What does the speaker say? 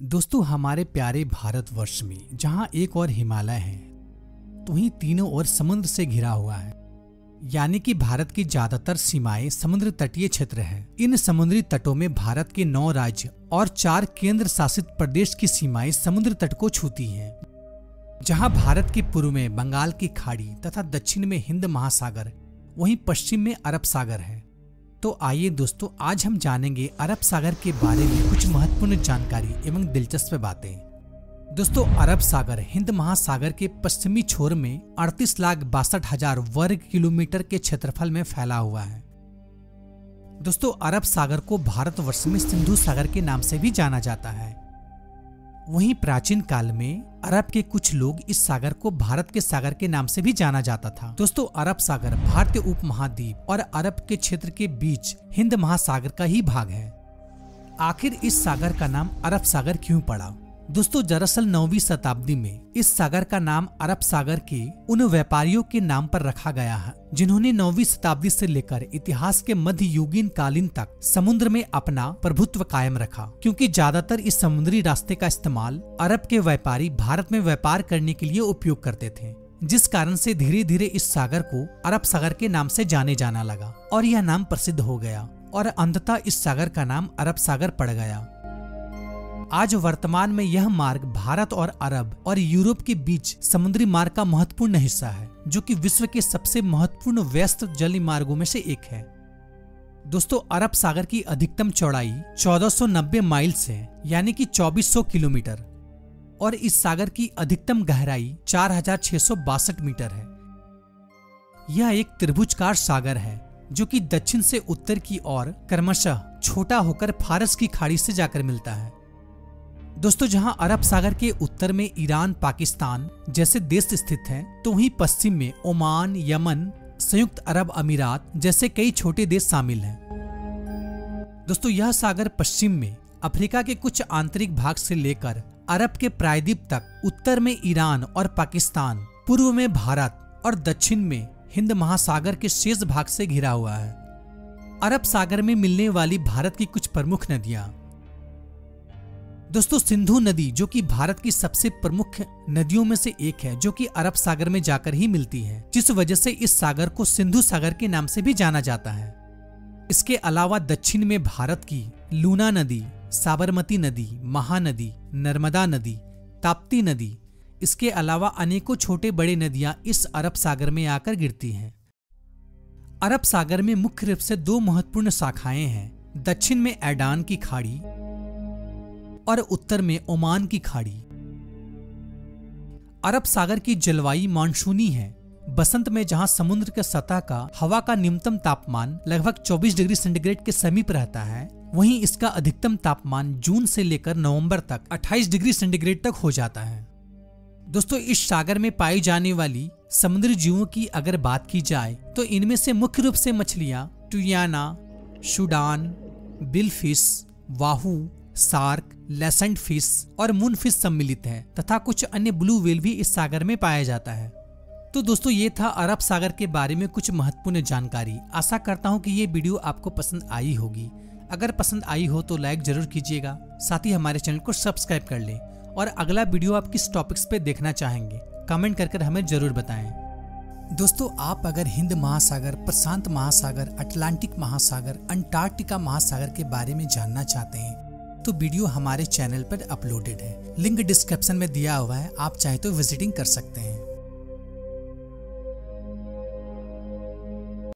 दोस्तों, हमारे प्यारे भारतवर्ष में, जहाँ एक और हिमालय है तो वहीं तीनों ओर समुद्र से घिरा हुआ है। यानी कि भारत की ज़्यादातर सीमाएँ समुद्र तटीय क्षेत्र है। इन समुद्री तटों में भारत के नौ राज्य और चार केंद्र शासित प्रदेश की सीमाएँ समुद्र तट को छूती हैं। जहाँ भारत के पूर्व में बंगाल की खाड़ी तथा दक्षिण में हिंद महासागर, वहीं पश्चिम में अरब सागर है। तो आइए दोस्तों, आज हम जानेंगे अरब सागर के बारे में कुछ महत्वपूर्ण जानकारी एवं दिलचस्प बातें। दोस्तों, अरब सागर, हिंद महासागर के पश्चिमी छोर में अड़तीस लाख बासठ हज़ार वर्ग किलोमीटर के क्षेत्रफल में फैला हुआ है। दोस्तों, अरब सागर को भारतवर्ष में सिंधु सागर के नाम से भी जाना जाता है। वहीं प्राचीन काल में अरब के कुछ लोग इस सागर को भारत के सागर के नाम से भी जाना जाता था। दोस्तों, अरब सागर भारतीय उप महाद्वीप और अरब के क्षेत्र के बीच हिंद महासागर का ही भाग है। आखिर इस सागर का नाम अरब सागर क्यों पड़ा? दोस्तों, दरअसल नौवीं शताब्दी में इस सागर का नाम अरब सागर के उन व्यापारियों के नाम पर रखा गया है, जिन्होंने नौवीं शताब्दी से लेकर इतिहास के मध्य युगीन कालीन तक समुद्र में अपना प्रभुत्व कायम रखा। क्योंकि ज़्यादातर इस समुद्री रास्ते का इस्तेमाल अरब के व्यापारी भारत में व्यापार करने के लिए उपयोग करते थे, जिस कारण से धीरे धीरे इस सागर को अरब सागर के नाम से जाने जाना लगा और यह नाम प्रसिद्ध हो गया और अंततः इस सागर का नाम अरब सागर पड़ गया। आज वर्तमान में यह मार्ग भारत और अरब और यूरोप के बीच समुद्री मार्ग का महत्वपूर्ण हिस्सा है, जो कि विश्व के सबसे महत्वपूर्ण व्यस्त जली मार्गों में से एक है। दोस्तों, अरब सागर की अधिकतम चौड़ाई 1490 माइल्स है, यानी कि 2400 किलोमीटर, और इस सागर की अधिकतम गहराई चार हज़ार छह सौ बासठ मीटर है। यह एक त्रिभुजकार सागर है, जो कि दक्षिण से उत्तर की ओर क्रमशः छोटा होकर फारस की खाड़ी से जाकर मिलता है। दोस्तों जहाँ अरब सागर के उत्तर में ईरान पाकिस्तान जैसे देश स्थित हैं, तो वहीं पश्चिम में ओमान यमन संयुक्त अरब अमीरात जैसे कई छोटे देश शामिल हैं। दोस्तों यह सागर पश्चिम में अफ्रीका के कुछ आंतरिक भाग से लेकर अरब के प्रायद्वीप तक उत्तर में ईरान और पाकिस्तान पूर्व में भारत और दक्षिण में हिंद महासागर के शेष भाग से घिरा हुआ है। अरब सागर में मिलने वाली भारत की कुछ प्रमुख नदियाँ दोस्तों, सिंधु नदी, जो कि भारत की सबसे प्रमुख नदियों में से एक है, जो कि अरब सागर में जाकर ही मिलती है, जिस वजह से इस सागर को सिंधु सागर के नाम से भी जाना जाता है। इसके अलावा दक्षिण में भारत की लूना नदी, साबरमती नदी, महानदी, नर्मदा नदी, ताप्ती नदी, इसके अलावा अनेकों छोटे बड़े नदियाँ इस अरब सागर में आकर गिरती हैं। अरब सागर में मुख्य रूप से दो महत्वपूर्ण शाखाएँ हैं, दक्षिण में एडान की खाड़ी और उत्तर में ओमान की खाड़ी। अरब सागर की जलवायु मानसूनी है। बसंत में जहाँ समुद्र के सतह का, हवा का न्यूनतम तापमान लगभग 24 डिग्री सेंटीग्रेड के समीप रहता है, वहीं इसका अधिकतम तापमान जून से लेकर नवंबर तक 28 डिग्री सेंटीग्रेड तक हो जाता है। दोस्तों, इस सागर में पाई जाने वाली समुद्री जीवों की अगर बात की जाए तो इनमें से मुख्य रूप से मछलियाँ tuna शुडान, billfish, wahoo shark, lancet fish और मून फ़िश सम्मिलित है, तथा कुछ अन्य ब्लू वेल भी इस सागर में पाया जाता है। तो दोस्तों, ये था अरब सागर के बारे में कुछ महत्वपूर्ण जानकारी। आशा करता हूँ कि ये वीडियो आपको पसंद आई होगी। अगर पसंद आई हो तो लाइक ज़रूर कीजिएगा, साथ ही हमारे चैनल को सब्सक्राइब कर लें और अगला वीडियो आप किस टॉपिक्स पे देखना चाहेंगे, कमेंट कर कर हमें ज़रूर बताएँ। दोस्तों, आप अगर हिंद महासागर, प्रशांत महासागर, अटलांटिक महासागर, अंटार्कटिका महासागर के बारे में जानना चाहते हैं तो वीडियो हमारे चैनल पर अपलोडेड है। लिंक डिस्क्रिप्शन में दिया हुआ है, आप चाहे तो विजिटिंग कर सकते हैं।